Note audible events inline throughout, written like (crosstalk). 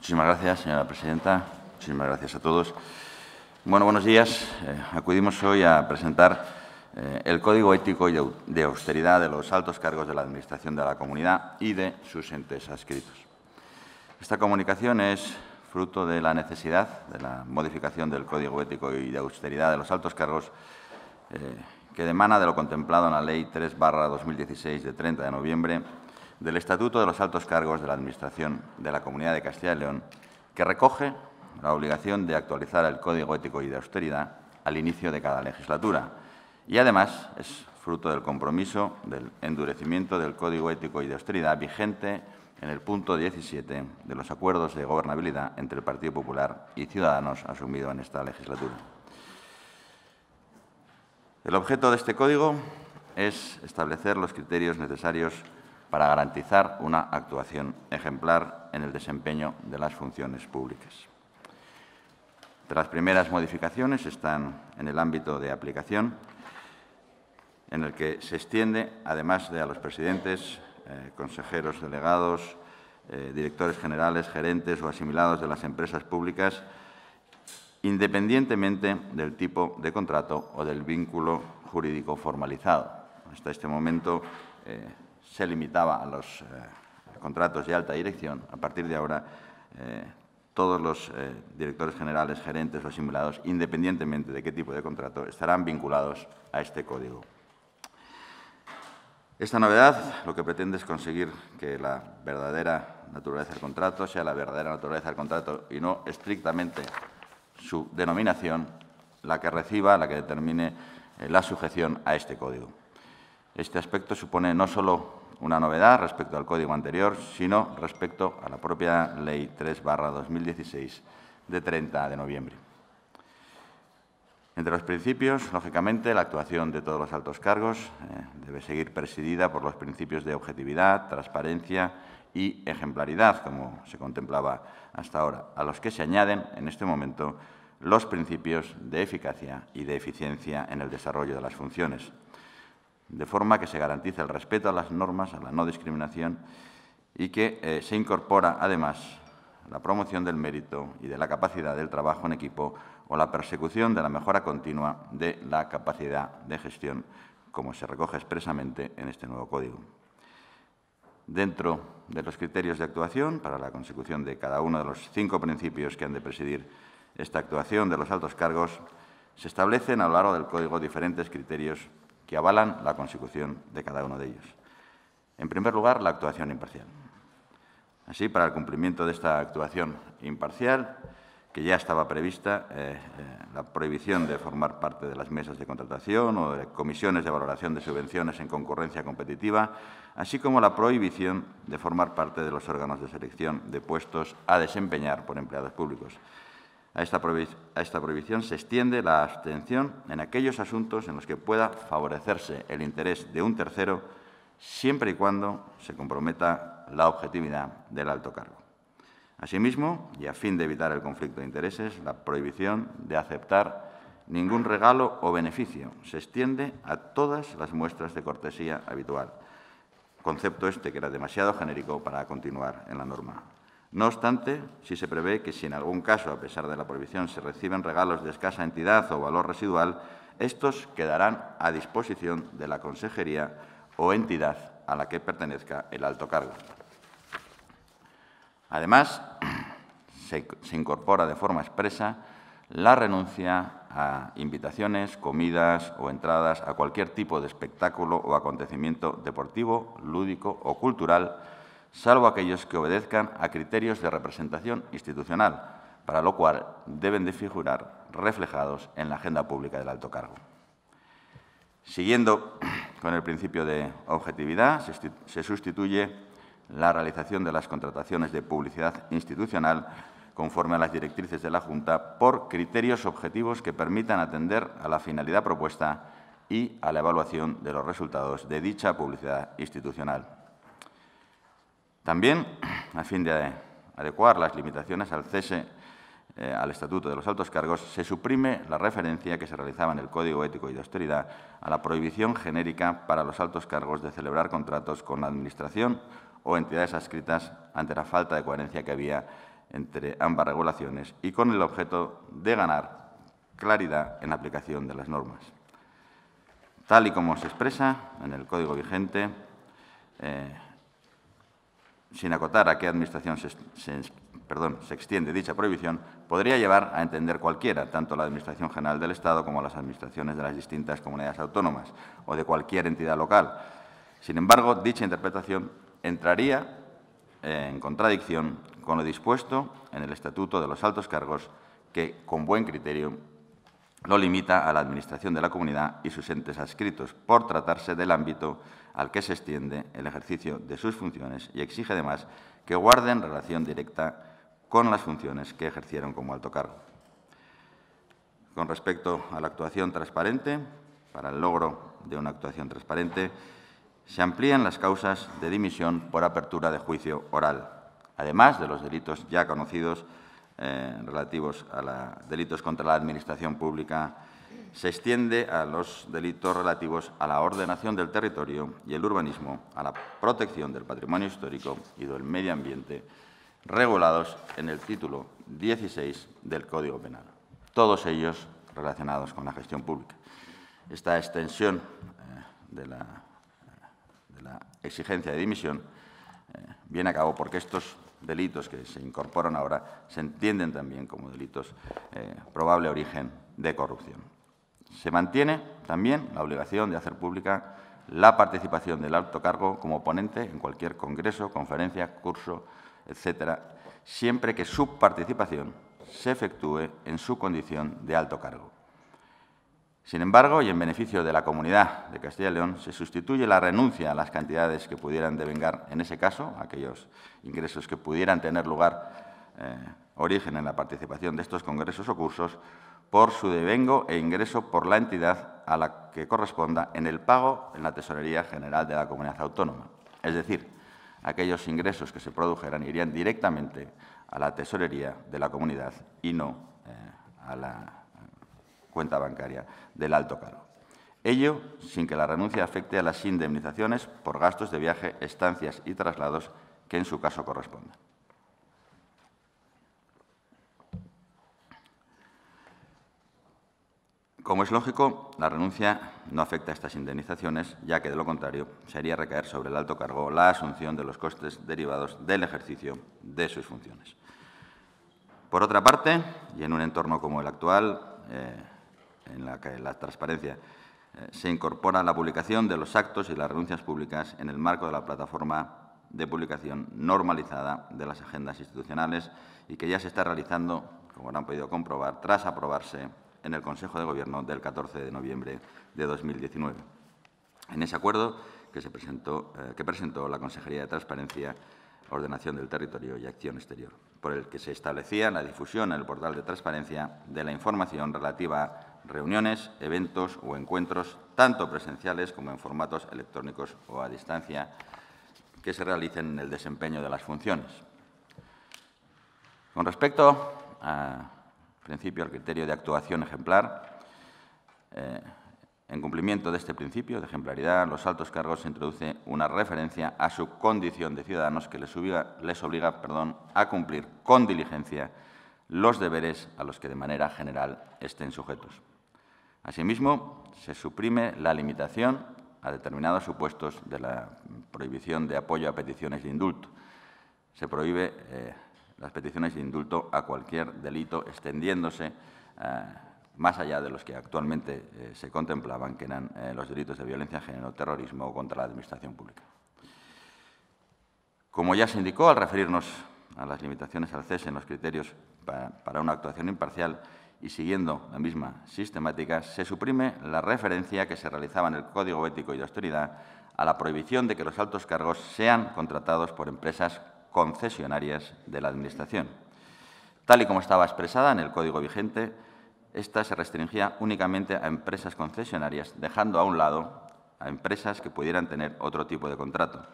Muchísimas gracias, señora presidenta. Muchísimas gracias a todos. Bueno, buenos días. Eh, acudimos hoy a presentar eh, el Código Ético y de Austeridad de los altos cargos de la Administración de la Comunidad y de sus entes adscritos. Esta comunicación es fruto de la necesidad de la modificación del Código Ético y de Austeridad de los altos cargos eh, que demana de lo contemplado en la Ley 3-2016 de 30 de noviembre del Estatuto de los Altos Cargos de la Administración de la Comunidad de Castilla y León, que recoge la obligación de actualizar el Código Ético y de Austeridad al inicio de cada legislatura. Y además es fruto del compromiso del endurecimiento del Código Ético y de Austeridad vigente en el punto 17 de los acuerdos de gobernabilidad entre el Partido Popular y Ciudadanos asumido en esta legislatura. El objeto de este código es establecer los criterios necesarios para garantizar una actuación ejemplar en el desempeño de las funciones públicas. Las primeras modificaciones están en el ámbito de aplicación, en el que se extiende, además de a los presidentes, eh, consejeros delegados, eh, directores generales, gerentes o asimilados de las empresas públicas, independientemente del tipo de contrato o del vínculo jurídico formalizado. Hasta este momento eh, se limitaba a los eh, contratos de alta dirección. A partir de ahora, eh, todos los directores generales, gerentes o asimilados, independientemente de qué tipo de contrato, estarán vinculados a este código. Esta novedad lo que pretende es conseguir que la verdadera naturaleza del contrato sea la verdadera naturaleza del contrato y no estrictamente su denominación la que reciba, la que determine eh, la sujeción a este código. Este aspecto supone no solo una novedad respecto al código anterior, sino respecto a la propia Ley 3-2016 de 30 de noviembre. Entre los principios, lógicamente, la actuación de todos los altos cargos eh, debe seguir presidida por los principios de objetividad, transparencia y ejemplaridad, como se contemplaba hasta ahora, a los que se añaden en este momento los principios de eficacia y de eficiencia en el desarrollo de las funciones, de forma que se garantice el respeto a las normas, a la no discriminación y que eh, se incorpora, además, la promoción del mérito y de la capacidad del trabajo en equipo o la persecución de la mejora continua de la capacidad de gestión, como se recoge expresamente en este nuevo código. Dentro de los criterios de actuación para la consecución de cada uno de los cinco principios que han de presidir esta actuación de los altos cargos, se establecen a lo largo del Código diferentes criterios que avalan la consecución de cada uno de ellos. En primer lugar, la actuación imparcial. Así, para el cumplimiento de esta actuación imparcial, que ya estaba prevista, eh, eh, la prohibición de formar parte de las mesas de contratación o de comisiones de valoración de subvenciones en concurrencia competitiva, así como la prohibición de formar parte de los órganos de selección de puestos a desempeñar por empleados públicos. A esta, prohibición se extiende la abstención en aquellos asuntos en los que pueda favorecerse el interés de un tercero, siempre y cuando se comprometa la objetividad del alto cargo. Asimismo, y a fin de evitar el conflicto de intereses, la prohibición de aceptar ningún regalo o beneficio se extiende a todas las muestras de cortesía habitual, concepto este que era demasiado genérico para continuar en la norma. No obstante, si se prevé que si en algún caso, a pesar de la prohibición, se reciben regalos de escasa entidad o valor residual, estos quedarán a disposición de la consejería o entidad a la que pertenezca el alto cargo. Además, (clears throat) se, incorpora de forma expresa la renuncia a invitaciones, comidas o entradas a cualquier tipo de espectáculo o acontecimiento deportivo, lúdico o cultural salvo aquellos que obedezcan a criterios de representación institucional, para lo cual deben de figurar reflejados en la agenda pública del alto cargo. Siguiendo con el principio de objetividad, se sustituye la realización de las contrataciones de publicidad institucional conforme a las directrices de la Junta por criterios objetivos que permitan atender a la finalidad propuesta y a la evaluación de los resultados de dicha publicidad institucional. También, a fin de adecuar las limitaciones al cese eh, al Estatuto de los Altos Cargos, se suprime la referencia que se realizaba en el Código Ético y de Austeridad a la prohibición genérica para los altos cargos de celebrar contratos con la Administración o entidades adscritas ante la falta de coherencia que había entre ambas regulaciones y con el objeto de ganar claridad en la aplicación de las normas. Tal y como se expresa en el Código vigente, eh, sin acotar a qué administración se, extiende dicha prohibición, podría llevar a entender cualquiera, tanto la Administración General del Estado como las administraciones de las distintas comunidades autónomas o de cualquier entidad local. Sin embargo, dicha interpretación entraría en contradicción con lo dispuesto en el Estatuto de los Altos Cargos, que, con buen criterio, lo limita a la Administración de la Comunidad y sus entes adscritos, por tratarse del ámbito al que se extiende el ejercicio de sus funciones y exige, además, que guarden relación directa con las funciones que ejercieron como alto cargo. Con respecto a la actuación transparente, para el logro de una actuación transparente, se amplían las causas de dimisión por apertura de juicio oral, además de los delitos ya conocidos eh, relativos a los delitos contra la Administración pública, se extiende a los delitos relativos a la ordenación del territorio y el urbanismo, a la protección del patrimonio histórico y del medio ambiente, regulados en el título 16 del Código Penal, todos ellos relacionados con la gestión pública. Esta extensión eh, de, la, exigencia de dimisión eh, viene a cabo porque estos delitos que se incorporan ahora se entienden también como delitos eh, probable origen de corrupción. Se mantiene también la obligación de hacer pública la participación del alto cargo como ponente en cualquier congreso, conferencia, curso, etcétera, siempre que su participación se efectúe en su condición de alto cargo. Sin embargo, y en beneficio de la comunidad de Castilla y León, se sustituye la renuncia a las cantidades que pudieran devengar, en ese caso, aquellos ingresos que pudieran tener lugar eh, origen en la participación de estos congresos o cursos, por su devengo e ingreso por la entidad a la que corresponda en el pago en la Tesorería General de la Comunidad Autónoma. Es decir, aquellos ingresos que se produjeran irían directamente a la tesorería de la comunidad y no eh, a la cuenta bancaria del alto cargo. Ello sin que la renuncia afecte a las indemnizaciones por gastos de viaje, estancias y traslados que en su caso correspondan. Como es lógico, la renuncia no afecta a estas indemnizaciones, ya que de lo contrario sería recaer sobre el alto cargo la asunción de los costes derivados del ejercicio de sus funciones. Por otra parte, y en un entorno como el actual, eh, en la que la transparencia eh, se incorpora la publicación de los actos y las renuncias públicas en el marco de la plataforma de publicación normalizada de las agendas institucionales y que ya se está realizando, como han podido comprobar, tras aprobarse en el Consejo de Gobierno del 14 de noviembre de 2019. En ese acuerdo que, se presentó, eh, que presentó la Consejería de Transparencia, Ordenación del Territorio y Acción Exterior, por el que se establecía la difusión en el portal de transparencia de la información relativa reuniones, eventos o encuentros, tanto presenciales como en formatos electrónicos o a distancia, que se realicen en el desempeño de las funciones. Con respecto a principio, al criterio de actuación ejemplar. Eh, en cumplimiento de este principio de ejemplaridad, los altos cargos se introduce una referencia a su condición de ciudadanos que les obliga, les obliga perdón, a cumplir con diligencia los deberes a los que de manera general estén sujetos. Asimismo, se suprime la limitación a determinados supuestos de la prohibición de apoyo a peticiones de indulto. Se prohíbe eh, las peticiones de indulto a cualquier delito, extendiéndose eh, más allá de los que actualmente eh, se contemplaban, que eran los delitos de violencia género, terrorismo o contra la Administración pública. Como ya se indicó al referirnos a las limitaciones al cese en los criterios para una actuación imparcial y siguiendo la misma sistemática, se suprime la referencia que se realizaba en el Código Ético y de Austeridad a la prohibición de que los altos cargos sean contratados por empresas concesionarias de la Administración. Tal y como estaba expresada en el Código vigente, esta se restringía únicamente a empresas concesionarias, dejando a un lado a empresas que pudieran tener otro tipo de contrato.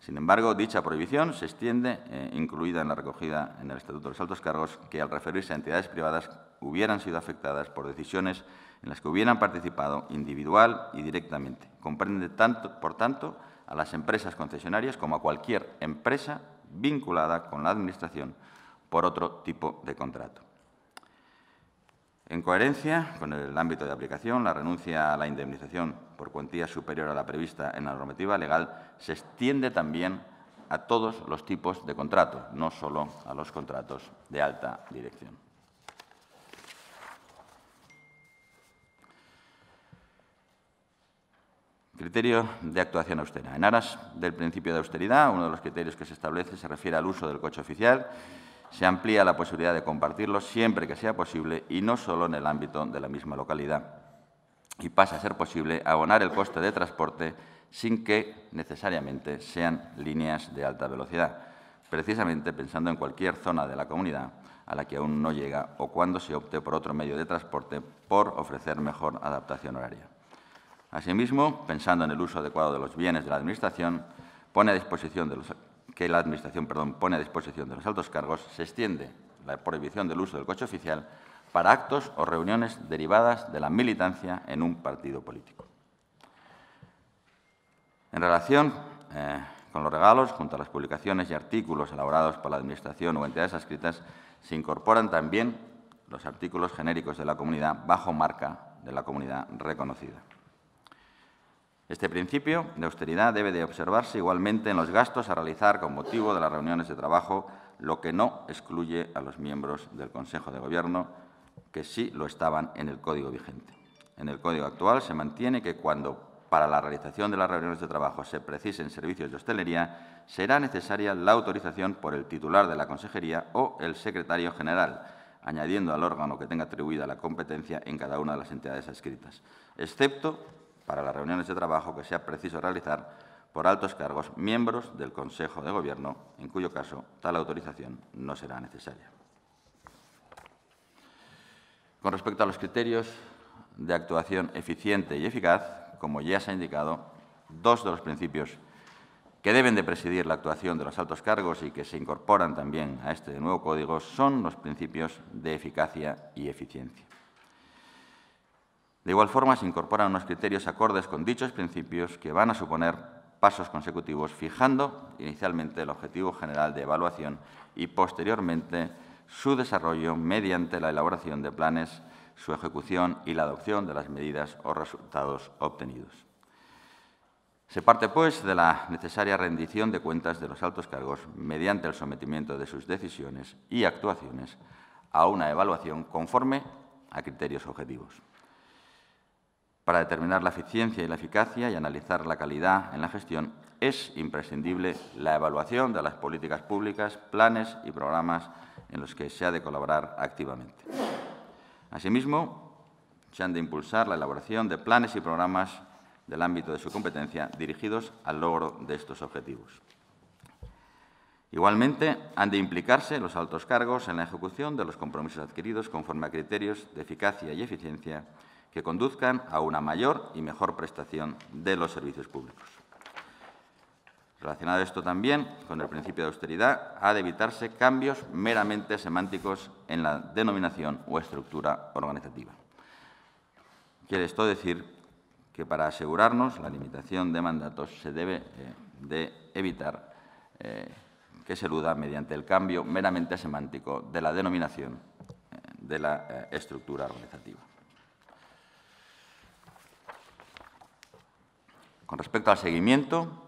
Sin embargo, dicha prohibición se extiende, eh, incluida en la recogida en el Estatuto de los Altos Cargos, que al referirse a entidades privadas hubieran sido afectadas por decisiones en las que hubieran participado individual y directamente. Comprende, tanto, por tanto, a las empresas concesionarias como a cualquier empresa vinculada con la Administración por otro tipo de contrato. En coherencia con el ámbito de aplicación, la renuncia a la indemnización por cuantía superior a la prevista en la normativa legal se extiende también a todos los tipos de contrato, no solo a los contratos de alta dirección. Criterio de actuación austera. En aras del principio de austeridad, uno de los criterios que se establece se refiere al uso del coche oficial. Se amplía la posibilidad de compartirlo siempre que sea posible y no solo en el ámbito de la misma localidad. Y pasa a ser posible abonar el coste de transporte sin que necesariamente sean líneas de alta velocidad, precisamente pensando en cualquier zona de la comunidad a la que aún no llega o cuando se opte por otro medio de transporte por ofrecer mejor adaptación horaria. Asimismo, pensando en el uso adecuado de los bienes de la Administración, pone a disposición de los, que la Administración perdón, pone a disposición de los altos cargos, se extiende la prohibición del uso del coche oficial para actos o reuniones derivadas de la militancia en un partido político. En relación eh, con los regalos, junto a las publicaciones y artículos elaborados por la Administración o entidades adscritas, se incorporan también los artículos genéricos de la comunidad bajo marca de la comunidad reconocida. Este principio de austeridad debe de observarse igualmente en los gastos a realizar con motivo de las reuniones de trabajo, lo que no excluye a los miembros del Consejo de Gobierno, que sí lo estaban en el Código vigente. En el Código actual se mantiene que cuando para la realización de las reuniones de trabajo se precisen servicios de hostelería, será necesaria la autorización por el titular de la Consejería o el secretario general, añadiendo al órgano que tenga atribuida la competencia en cada una de las entidades adscritas, excepto para las reuniones de trabajo que sea preciso realizar por altos cargos miembros del Consejo de Gobierno, en cuyo caso tal autorización no será necesaria. Con respecto a los criterios de actuación eficiente y eficaz, como ya se ha indicado, dos de los principios que deben de presidir la actuación de los altos cargos y que se incorporan también a este nuevo código son los principios de eficacia y eficiencia. De igual forma, se incorporan unos criterios acordes con dichos principios que van a suponer pasos consecutivos, fijando inicialmente el objetivo general de evaluación y posteriormente su desarrollo mediante la elaboración de planes, su ejecución y la adopción de las medidas o resultados obtenidos. Se parte, pues, de la necesaria rendición de cuentas de los altos cargos mediante el sometimiento de sus decisiones y actuaciones a una evaluación conforme a criterios objetivos. Para determinar la eficiencia y la eficacia y analizar la calidad en la gestión, es imprescindible la evaluación de las políticas públicas, planes y programas en los que se ha de colaborar activamente. Asimismo, se han de impulsar la elaboración de planes y programas del ámbito de su competencia dirigidos al logro de estos objetivos. Igualmente, han de implicarse los altos cargos en la ejecución de los compromisos adquiridos conforme a criterios de eficacia y eficiencia que conduzcan a una mayor y mejor prestación de los servicios públicos. Relacionado esto también con el principio de austeridad, ha de evitarse cambios meramente semánticos en la denominación o estructura organizativa. Quiere esto decir que para asegurarnos la limitación de mandatos se debe eh, de evitar eh, que se eluda mediante el cambio meramente semántico de la denominación eh, de la estructura organizativa. Con respecto al seguimiento,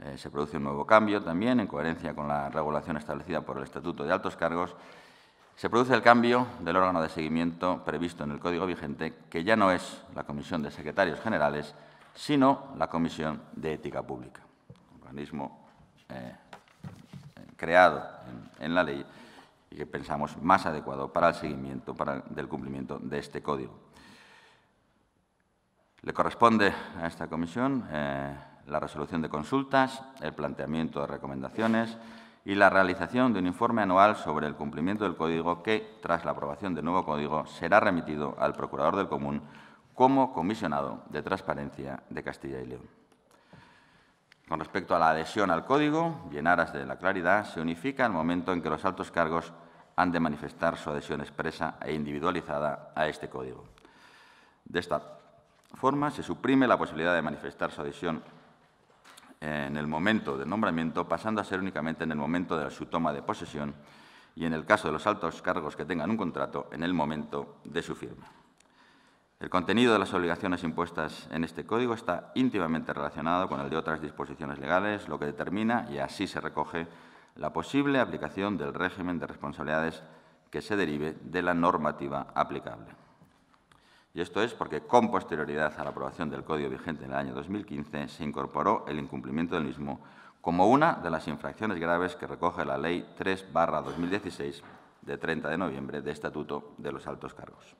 eh, se produce un nuevo cambio también, en coherencia con la regulación establecida por el Estatuto de Altos Cargos. Se produce el cambio del órgano de seguimiento previsto en el Código vigente, que ya no es la Comisión de Secretarios Generales, sino la Comisión de Ética Pública, organismo eh, creado en, la ley y que pensamos más adecuado para el seguimiento del cumplimiento de este código. Le corresponde a esta comisión eh, la resolución de consultas, el planteamiento de recomendaciones y la realización de un informe anual sobre el cumplimiento del código que, tras la aprobación del nuevo código, será remitido al Procurador del Común como comisionado de Transparencia de Castilla y León. Con respecto a la adhesión al código y en aras de la claridad, se unifica el momento en que los altos cargos han de manifestar su adhesión expresa e individualizada a este código. De esta forma se suprime la posibilidad de manifestar su adhesión en el momento del nombramiento, pasando a ser únicamente en el momento de su toma de posesión y, en el caso de los altos cargos que tengan un contrato, en el momento de su firma. El contenido de las obligaciones impuestas en este Código está íntimamente relacionado con el de otras disposiciones legales, lo que determina, y así se recoge, la posible aplicación del régimen de responsabilidades que se derive de la normativa aplicable. Y esto es porque, con posterioridad a la aprobación del Código vigente en el año 2015, se incorporó el incumplimiento del mismo como una de las infracciones graves que recoge la Ley 3-2016 de 30 de noviembre de Estatuto de los Altos Cargos.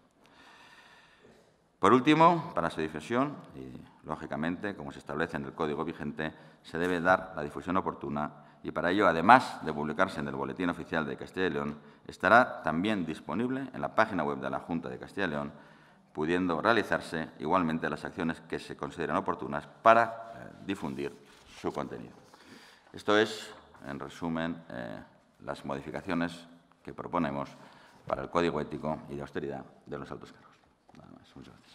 Por último, para su difusión, y lógicamente, como se establece en el Código vigente, se debe dar la difusión oportuna y para ello, además de publicarse en el Boletín Oficial de Castilla y León, estará también disponible en la página web de la Junta de Castilla y León, pudiendo realizarse igualmente las acciones que se consideren oportunas para eh, difundir su contenido. Esto es, en resumen, eh, las modificaciones que proponemos para el Código Ético y de Austeridad de los Altos Cargos. Nada más. Muchas gracias.